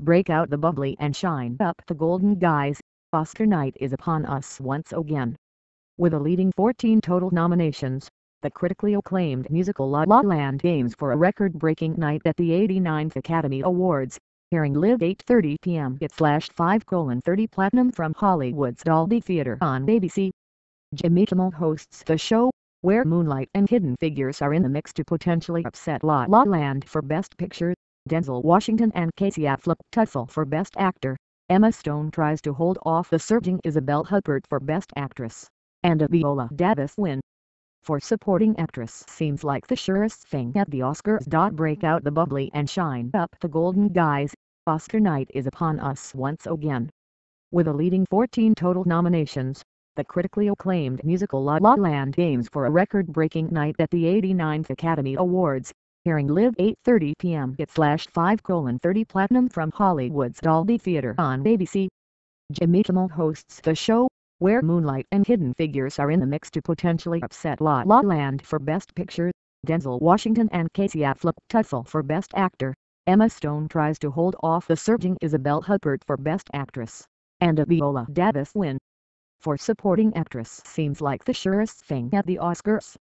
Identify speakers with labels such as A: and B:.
A: break out the bubbly and shine up the golden guys, Oscar night is upon us once again. With a leading 14 total nominations, the critically acclaimed musical La La Land aims for a record-breaking night at the 89th Academy Awards, airing live 8.30 p.m. It flashed 5 30 platinum from Hollywood's Dolby Theatre on ABC. Jimmy Kimmel hosts the show, where Moonlight and Hidden Figures are in the mix to potentially upset La La Land for Best Picture. Denzel Washington and Casey Affleck tussle for Best Actor. Emma Stone tries to hold off the surging Isabelle Huppert for Best Actress. And a Viola Davis win for Supporting Actress seems like the surest thing at the Oscars. Break out the bubbly and shine up the golden guys. Oscar night is upon us once again. With a leading 14 total nominations, the critically acclaimed musical La La Land aims for a record-breaking night at the 89th Academy Awards, airing live 8.30 p.m. It flashed 5 colon 30 platinum from Hollywood's Dolby Theatre on ABC. Jimmy Kimmel hosts the show, where Moonlight and Hidden Figures are in the mix to potentially upset La La Land for Best Picture. Denzel Washington and Casey Affleck tussle for Best Actor. Emma Stone tries to hold off the surging Isabelle Huppert for Best Actress. And a Viola Davis win for Supporting Actress seems like the surest thing at the Oscars.